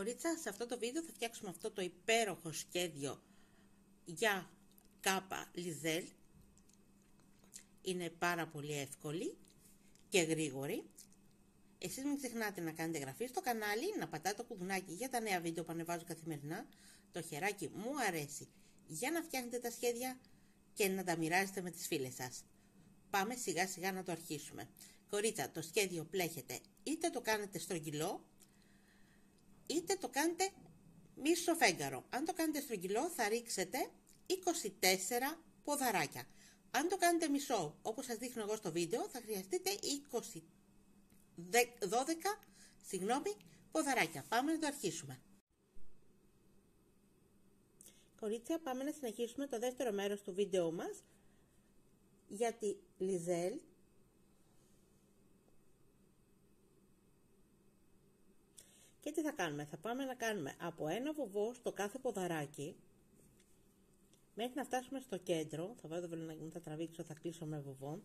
Κορίτσα, σε αυτό το βίντεο θα φτιάξουμε αυτό το υπέροχο σχέδιο για κάπα Λιζέλ. Είναι πάρα πολύ εύκολη και γρήγορη. Εσείς μην ξεχνάτε να κάνετε εγγραφή στο κανάλι, να πατάτε το κουδουνάκι για τα νέα βίντεο που ανεβάζω καθημερινά. Το χεράκι μου αρέσει για να φτιάχνετε τα σχέδια και να τα μοιράζετε με τις φίλες σας. Πάμε σιγά σιγά να το αρχίσουμε. Κορίτσα, το σχέδιο πλέχεται είτε το κάνετε στρογγυλό, είτε το κάνετε μίσο φέγγαρο. Αν το κάνετε στρογγυλό θα ρίξετε 24 ποδαράκια. Αν το κάνετε μισό, όπως σας δείχνω εγώ στο βίντεο, θα χρειαστείτε 20, 12 συγγνώμη, ποδαράκια. Πάμε να το αρχίσουμε. Κορίτσια, πάμε να συνεχίσουμε το δεύτερο μέρος του βίντεο μας για τη Λιζέλ Και τι θα κάνουμε, θα πάμε να κάνουμε από ένα βοβό στο κάθε ποδαράκι μέχρι να φτάσουμε στο κέντρο, θα βάλω το βελονάκι μου, θα τραβήξω, θα κλείσω με βοβό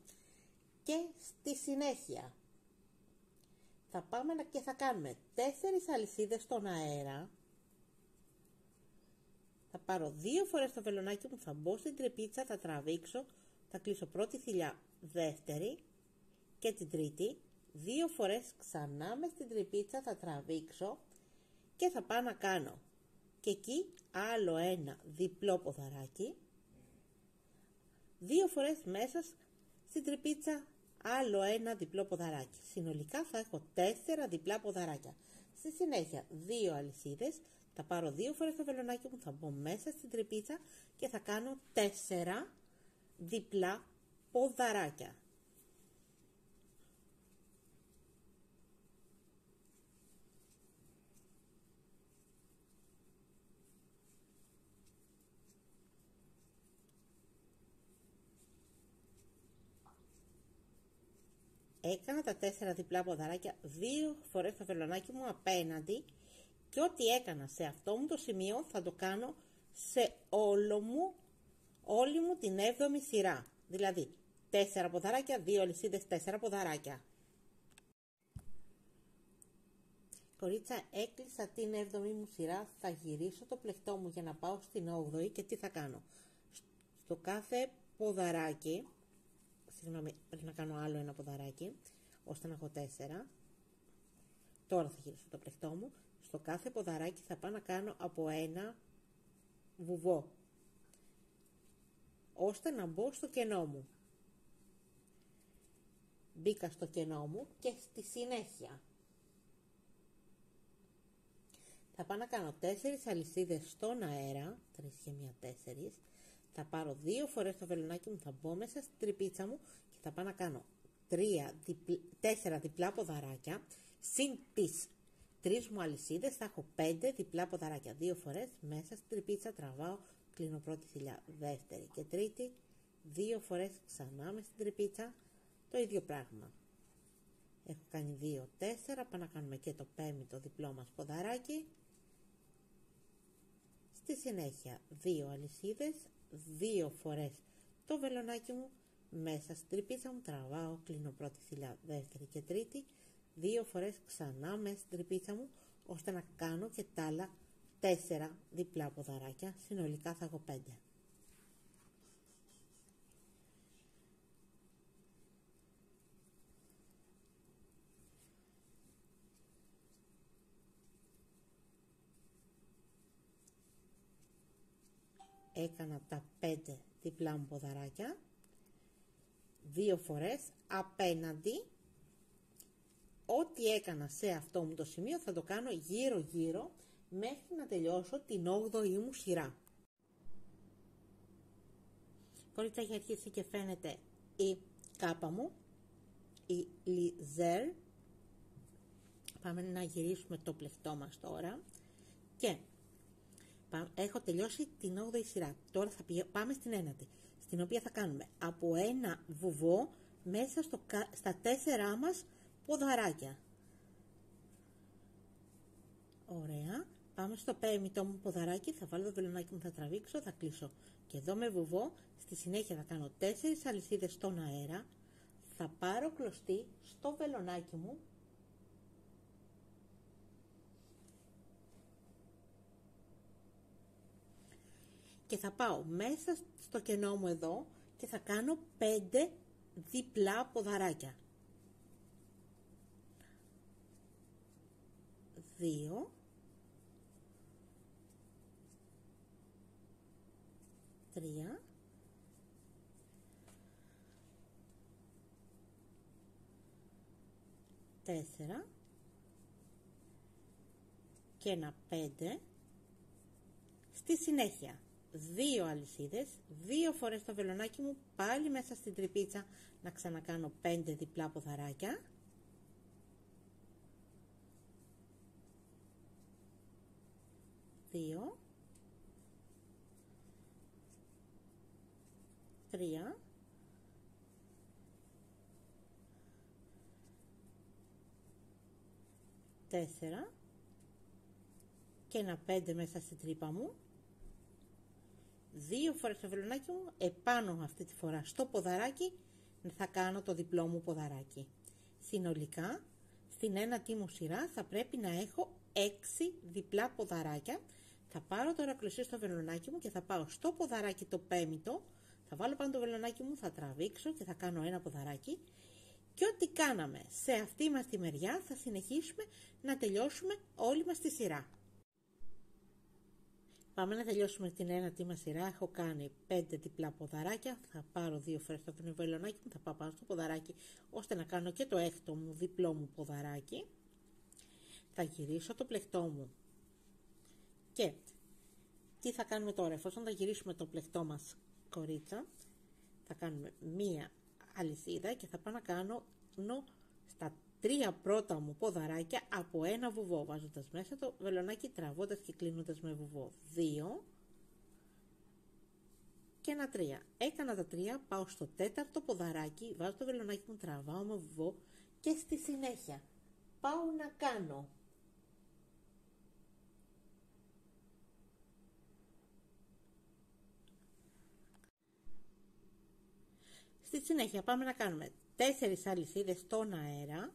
και στη συνέχεια θα πάμε και θα κάνουμε τέσσερις αλυσίδες στον αέρα. Θα πάρω δύο φορές το βελονάκι μου, θα μπω στην τρεπίτσα, θα τραβήξω, θα κλείσω πρώτη θηλιά, δεύτερη και την τρίτη δύο φορές ξανά μες στην τρυπίτσα θα τραβήξω και θα πάω να κάνω. Και εκεί άλλο ένα διπλό ποδαράκι. Δύο φορές μέσα στην τρυπίτσα άλλο ένα διπλό ποδαράκι. Συνολικά θα έχω τέσσερα διπλά ποδαράκια. Στη συνέχεια δύο αλυσίδες. Θα πάρω δύο φορές το βελονάκι μου θα μπω μέσα στην τρυπίτσα και θα κάνω τέσσερα διπλά ποδαράκια έκανα τα τέσσερα διπλά ποδαράκια δύο φορές το βελονάκι μου απέναντι και ό,τι έκανα σε αυτό μου το σημείο θα το κάνω σε όλο μου, όλη μου την έβδομη σειρά. Δηλαδή, τέσσερα ποδαράκια, δύο αλυσίδες, τέσσερα ποδαράκια. Κορίτσα, έκλεισα την έβδομη μου σειρά, θα γυρίσω το πλεκτό μου για να πάω στην 8η και τι θα κάνω. Στο κάθε ποδαράκι συγγνώμη, πρέπει να κάνω άλλο ένα ποδαράκι, ώστε να έχω τέσσερα. Τώρα θα γυρίσω το πλεκτό μου. Στο κάθε ποδαράκι θα πάω να κάνω από ένα βουβό, ώστε να μπω στο κενό μου. Μπήκα στο κενό μου και στη συνέχεια θα πάω να κάνω τέσσερις αλυσίδες στον αέρα, τρεις και μία τέσσερις, θα πάρω δύο φορές το βελονάκι μου, θα μπω μέσα στην τρυπίτσα μου και θα πάω να κάνω τρία, τέσσερα διπλά ποδαράκια, συν τις τρεις μου αλυσίδες, θα έχω πέντε διπλά ποδαράκια, δύο φορές μέσα στην τρυπίτσα τραβάω, κλείνω πρώτη θηλιά, δεύτερη και τρίτη, δύο φορές ξανά μες στην τρυπίτσα, το ίδιο πράγμα. Έχω κάνει δύο, τέσσερα, πάμε να κάνουμε και το πέμπτο διπλό μας ποδαράκι. Στη συνέχεια δύο αλυσίδες, δύο φορές το βελονάκι μου μέσα στην τρυπίτσα μου τραβάω, κλείνω πρώτη θηλιά, δεύτερη και τρίτη δύο φορές ξανά μέσα στην τρυπίτσα μου ώστε να κάνω και τα άλλα τέσσερα διπλά ποδαράκια συνολικά θα έχω πέντε έκανα τα πέντε διπλά μου ποδαράκια δύο φορές απέναντι ό,τι έκανα σε αυτό μου το σημείο θα το κάνω γύρω γύρω μέχρι να τελειώσω την 8η μου σειρά. Κορίτσα έχει αρχίσει και φαίνεται η κάπα μου η Λιζέρ. Πάμε να γυρίσουμε το πλεκτό μας τώρα. Και έχω τελειώσει την 8η σειρά. Τώρα θα πάμε στην ένατη, στην οποία θα κάνουμε από ένα βουβό μέσα στο, στα τέσσερά μας ποδαράκια. Ωραία. Πάμε στο πέμπτο μου ποδαράκι, θα βάλω το βελονάκι μου, θα τραβήξω, θα κλείσω. Και εδώ με βουβό, στη συνέχεια θα κάνω τέσσερις αλυσίδες στον αέρα, θα πάρω κλωστή στο βελονάκι μου και θα πάω μέσα στο κενό μου εδώ και θα κάνω 5 διπλά ποδαράκια. 2 3 4 και ένα 5 στη συνέχεια δύο αλυσίδες, δύο φορές το βελονάκι μου πάλι μέσα στην τρυπίτσα να ξανακάνω 5 διπλά ποδαράκια. Δύο. Τρία. Τέσσερα. Και ένα πέντε μέσα στην τρύπα μου δύο φορές το βελονάκι μου επάνω αυτή τη φορά στο ποδαράκι θα κάνω το διπλό μου ποδαράκι. Συνολικά στην ένατη μου σειρά θα πρέπει να έχω έξι διπλά ποδαράκια. Θα πάρω τώρα κλωσί στο βελονάκι μου και θα πάω στο ποδαράκι το πέμπτο. Θα βάλω πάνω το βελονάκι μου, θα τραβήξω και θα κάνω ένα ποδαράκι. Και ό,τι κάναμε σε αυτή μας τη μεριά θα συνεχίσουμε να τελειώσουμε όλη μας τη σειρά. Πάμε να τελειώσουμε την ένατη μας σειρά. Έχω κάνει 5 διπλά ποδαράκια. Θα πάρω δύο φορές το βελονάκι μου, θα πάω πάνω στο ποδαράκι ώστε να κάνω και το έκτο μου διπλό μου ποδαράκι. Θα γυρίσω το πλεκτό μου και τι θα κάνουμε τώρα, εφόσον θα γυρίσουμε το πλεκτό μας κορίτσα, θα κάνουμε μία αλυσίδα και θα πάω να κάνω στα τρία πρώτα μου ποδαράκια από ένα βουβό, βάζοντας μέσα το βελονάκι, τραβώντας και κλείνοντας με βουβό. Δύο και ένα τρία. Έκανα τα τρία, πάω στο τέταρτο ποδαράκι, βάζω το βελονάκι μου, τραβάω με βουβό και στη συνέχεια πάω να κάνω Στη συνέχεια πάμε να κάνουμε 4 αλυσίδες στον αέρα,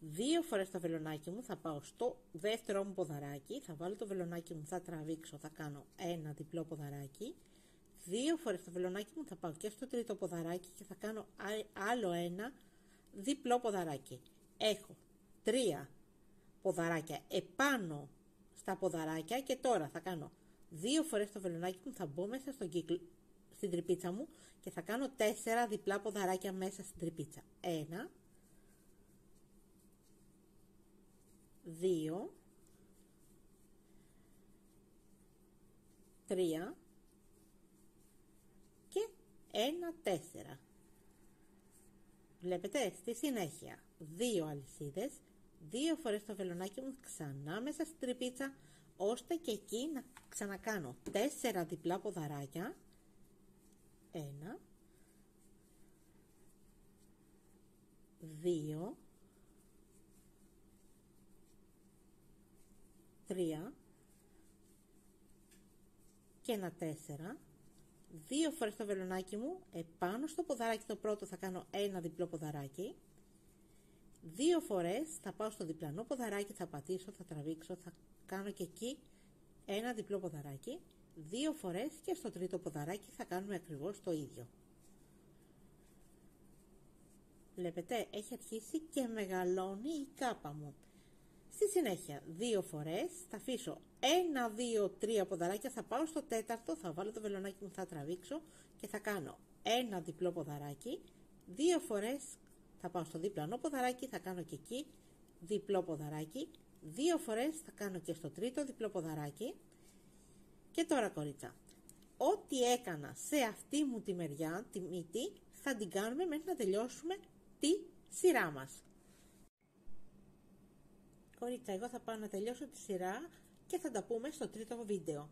δύο φορές το βελονάκι μου, θα πάω στο δεύτερο μου ποδαράκι, θα βάλω το βελονάκι μου, θα τραβήξω, θα κάνω ένα διπλό ποδαράκι, δύο φορές το βελονάκι μου, θα πάω και στο τρίτο ποδαράκι και θα κάνω άλλο ένα διπλό ποδαράκι. Έχω τρία ποδαράκια επάνω στα ποδαράκια και τώρα θα κάνω δύο φορές το βελονάκι μου, θα μπω μέσα στον κύκλο, στην τρυπίτσα μου και θα κάνω τέσσερα διπλά ποδαράκια μέσα στην τρυπίτσα. Ένα, δύο, τρία και ένα τέσσερα. Βλέπετε, στη συνέχεια, δύο αλυσίδες, δύο φορές το βελονάκι μου ξανά μέσα στην τρυπίτσα, ώστε και εκεί να ξανακάνω τέσσερα διπλά ποδαράκια. Ένα, δύο, τρία και ένα τέσσερα, δύο φορές το βελονάκι μου, επάνω στο ποδαράκι το πρώτο θα κάνω ένα διπλό ποδαράκι, δύο φορές θα πάω στο διπλανό ποδαράκι, θα πατήσω, θα τραβήξω, θα κάνω και εκεί ένα διπλό ποδαράκι δύο φορές και στο τρίτο ποδαράκι θα κάνουμε ακριβώς το ίδιο. Βλέπετε, έχει αρχίσει και μεγαλώνει η κάπα μου. Στη συνέχεια, δύο φορές, θα αφήσω ένα, δύο, τρία ποδαράκια, θα πάω στο τέταρτο, θα βάλω το βελονάκι μου, θα τραβήξω και θα κάνω ένα διπλό ποδαράκι, δύο φορές θα πάω στο διπλανό ποδαράκι, θα κάνω και εκεί διπλό ποδαράκι, δύο φορές θα κάνω και στο τρίτο διπλό ποδαράκι, και τώρα κορίτσα, ό,τι έκανα σε αυτή μου τη μεριά, τη μύτη, θα την κάνουμε μέχρι να τελειώσουμε τη σειρά μας. Κορίτσα, εγώ θα πάω να τελειώσω τη σειρά και θα τα πούμε στο τρίτο βίντεο.